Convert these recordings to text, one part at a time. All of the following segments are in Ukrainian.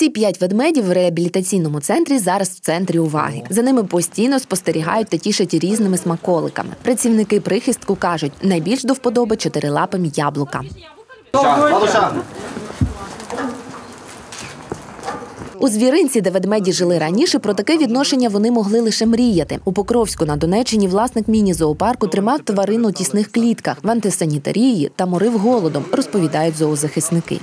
Ці п'ять ведмедів в реабілітаційному центрі зараз в центрі уваги. За ними постійно спостерігають та тішать різними смаколиками. Працівники прихистку кажуть, найбільш до вподоби чотирилапим яблука. У звіринці, де ведмеді жили раніше, про таке відношення вони могли лише мріяти. У Покровську на Донеччині власник міні-зоопарку тримав тварин у тісних клітках в антисанітарії та морив голодом, розповідають зоозахисники.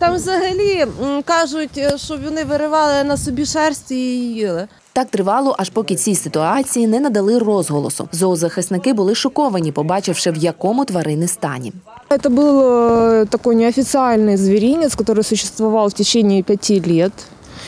Там взагалі м, кажуть, е, що вони виривали на собі шерсть і її їли. Так тривало, аж поки цій ситуації не надали розголосу. Зоозахисники були шоковані, побачивши, в якому тварини стані. Это был э, такой неофициальный зверинец, который существовал в течение пяти лет.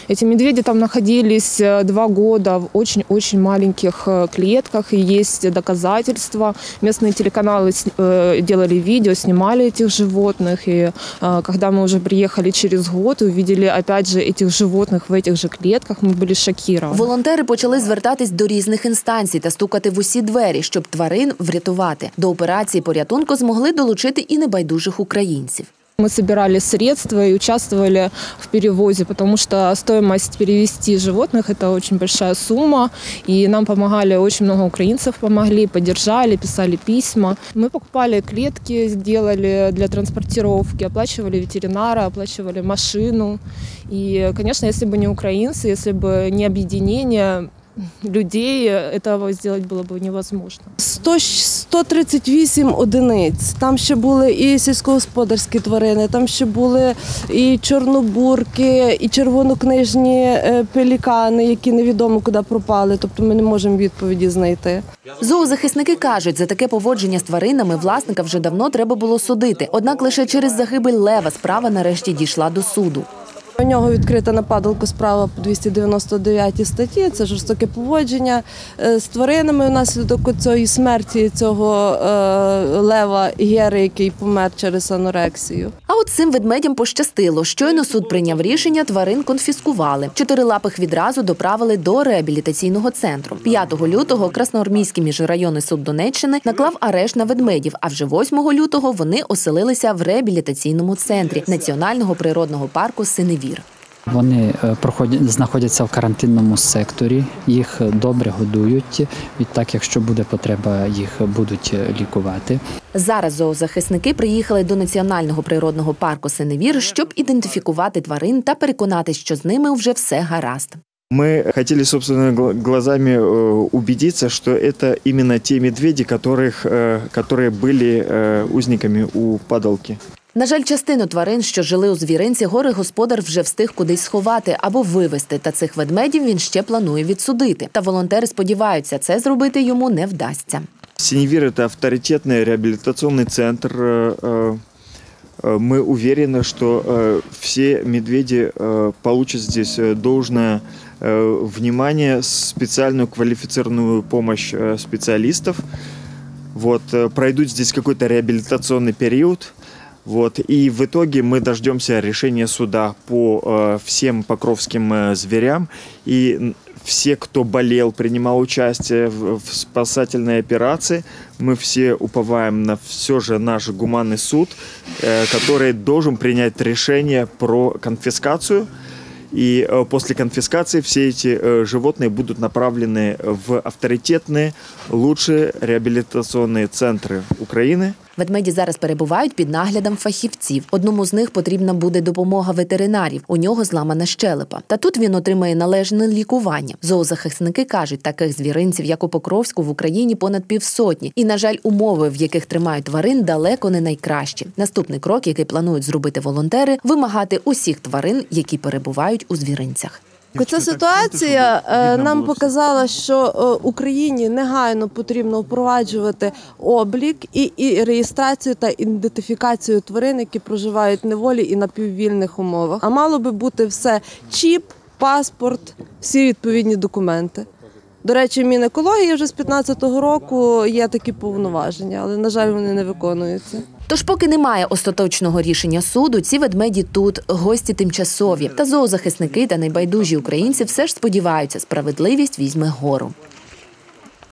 Эти медведи там находились э, два года в очень-очень маленьких э, клетках, и есть доказательства. Местные телеканалы с- э, делали видео, снимали этих животных, и э, когда мы уже приехали через год и увидели опять же этих животных в этих же клетках, мы были шокированы. Волонтери почали звертатись до різних інстанцій та стукати в усі двері, щоб тварин врятувати. До операції порятунку змогли долучити і небайдужих українців. Мы собирали средства и участвовали в перевозе, потому что стоимость перевести животных – это очень большая сумма. И нам помогали, очень много украинцев помогли, поддержали, писали письма. Мы покупали клетки, сделали для транспортировки, оплачивали ветеринара, оплачивали машину. И, конечно, если бы не украинцы, если бы не объединение людей, этого сделать было бы невозможно. 100, 138 одиниць. Там ще були і сільськогосподарські тварини, там ще були і чорнобурки, і червонокнижні е, пелікани, які невідомо куди пропали. Тобто ми не можемо відповіді знайти. Зоозахисники кажуть, за таке поводження з тваринами власника вже давно треба було судити. Однак лише через загибель лева справа нарешті дійшла до суду. У нього відкрита на падалку справа по 299 статті. Це жорстоке поводження е, з тваринами. Внаслідок цієї смерті цього е, лева Гери, який помер через анорексію. А от цим ведмедям пощастило. Щойно суд прийняв рішення, тварин конфіскували. Чотирилапих відразу доправили до реабілітаційного центру. 5 лютого Красноармійський міжрайонний суд Донеччини наклав арешт на ведмедів. А вже 8 лютого вони оселилися в реабілітаційному центрі Національного природного парку Синевір. Вони е, проходять знаходяться в карантинному секторі, їх добре годують. Відтак, якщо буде потреба, їх будуть е, лікувати. Зараз зоозахисники приїхали до Національного природного парку Синевір, щоб ідентифікувати тварин та переконатись, що з ними вже все гаразд. Мы хотели, собственно, гла- глазами э, убедиться, что это именно те медведи, которых, э, которые были э, узниками у падалки. На жаль, частину тварин, що жили у звіринці, горе господар вже встиг кудись сховати або вивезти. Та цих ведмедів він ще планує відсудити. Та волонтери сподіваються, це зробити йому не вдасться. Синевир – это авторитетный реабилитационный центр. Э, э, э, Мы уверены, что э, все медведи э, получат здесь э, должное э, внимание, специальную квалифицированную помощь э, специалистов. Вот, э, пройдут здесь какой-то реабилитационный период. Вот, и в итоге мы дождемся решения суда по э, всем покровским э, зверям. И все, кто болел, принимал участие в, в спасательной операции, мы все уповаем на все же наш гуманный суд, э, который должен принять решение про конфискацию. И э, после конфискации все эти э, животные будут направлены в авторитетные, лучшие реабилитационные центры Украины. Ведмеді зараз перебувають під наглядом фахівців. Одному з них потрібна буде допомога ветеринарів. У нього зламана щелепа. Та тут він отримає належне лікування. Зоозахисники кажуть, таких звіринців, як у Покровську, в Україні понад півсотні. І, на жаль, умови, в яких тримають тварин, далеко не найкращі. Наступний крок, який планують зробити волонтери, вимагати усіх тварин, які перебувають у звіринцях. Ця ситуація е, нам показала, що е, Україні негайно потрібно впроваджувати облік і, і реєстрацію та ідентифікацію тварин, які проживають в неволі і на піввільних умовах. А мало би бути все чіп, паспорт, всі відповідні документи. До речі, Мінекології вже з 2015 року є такі повноваження, але на жаль, вони не виконуються. Тож, поки немає остаточного рішення суду, ці ведмеді тут гості тимчасові. Та зоозахисники та найбайдужі українці все ж сподіваються, справедливість візьме гору.